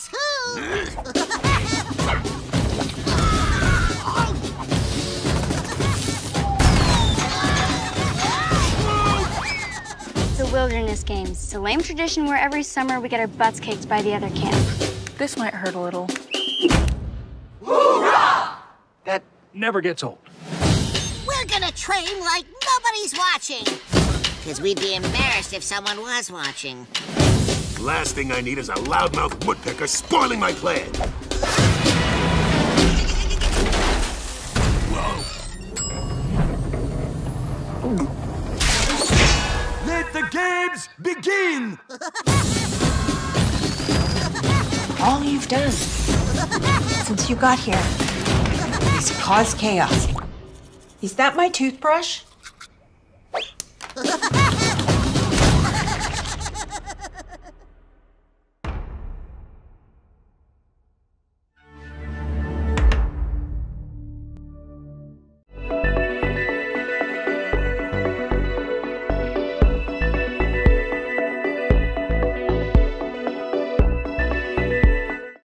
Guess who? The Wilderness Games. It's a lame tradition where every summer we get our butts kicked by the other camp. This might hurt a little. Hoorah! That never gets old. We're gonna train like nobody's watching. Because we'd be embarrassed if someone was watching. Last thing I need is a loudmouth woodpecker spoiling my plan. Let the games begin! All you've done since you got here is cause chaos. Is that my toothbrush?